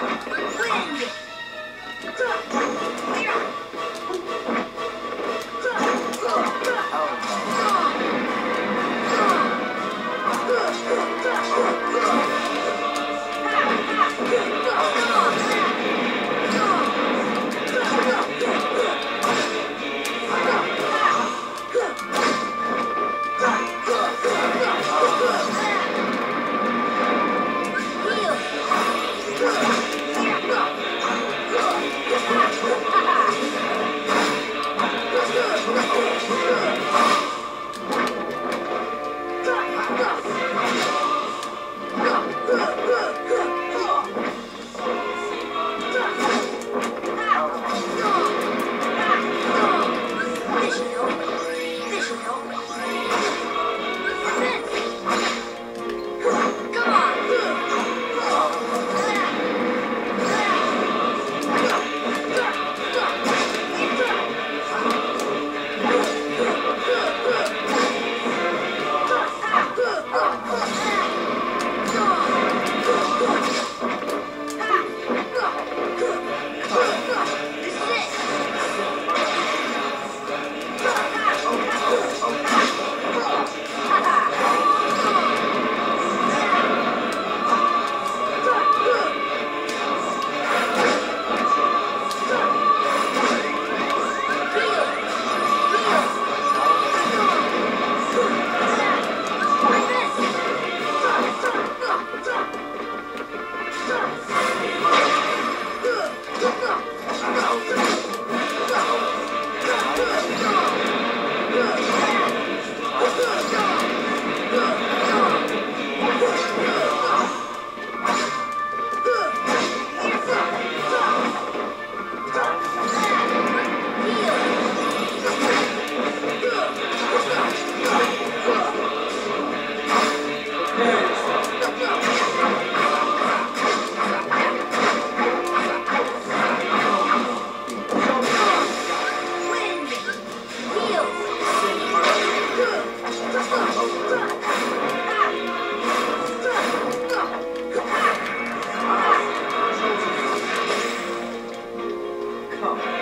Wind! enough. Christ. come.